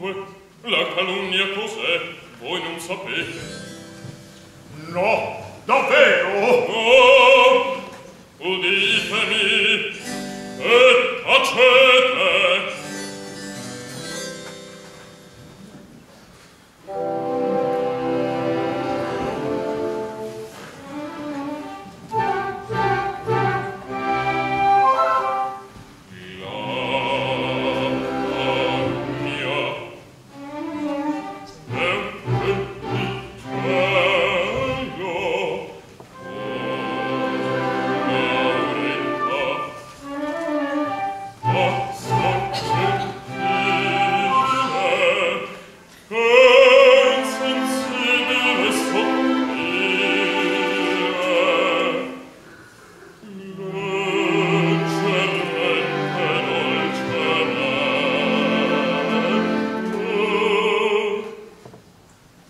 dunque la calunnia cos'è? Voi non sapete. No, davvero? Oh, uditemi!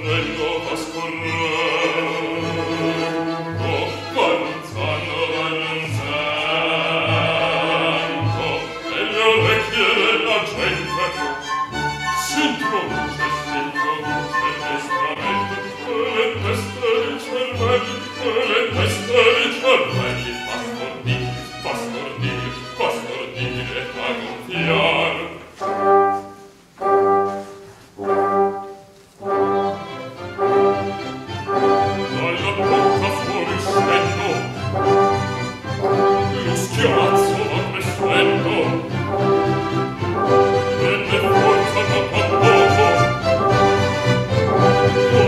bello pascorrare Yeah.